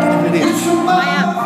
你们的恋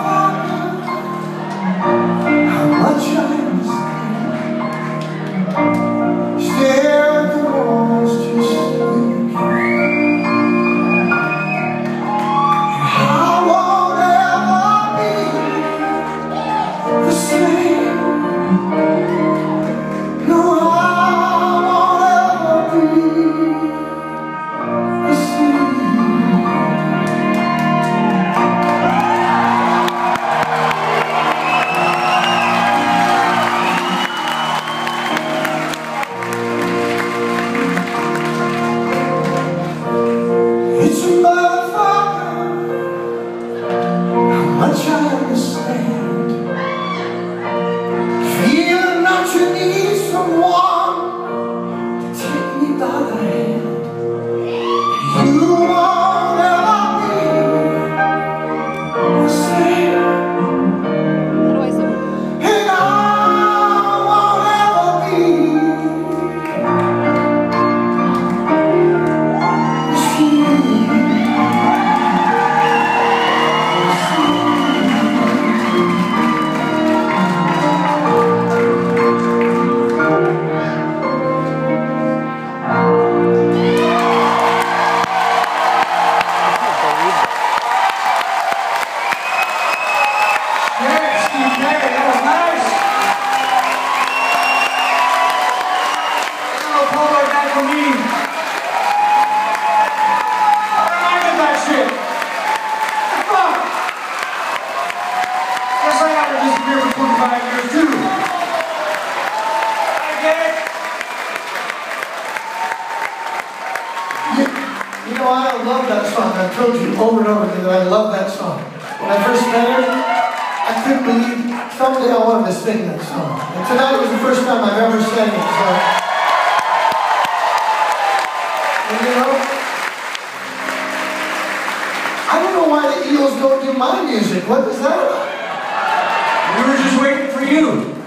From me. I that shit. Fuck. Guess I to disappear for 25 years too. You know, I love that song. I've told you over and over again that I love that song. When I first met her, I couldn't believe someday I wanted to sing that song. And tonight was the first time I've ever sang it, so. You know, I don't know why the Eels don't do my music. What is that about? We were just waiting for you.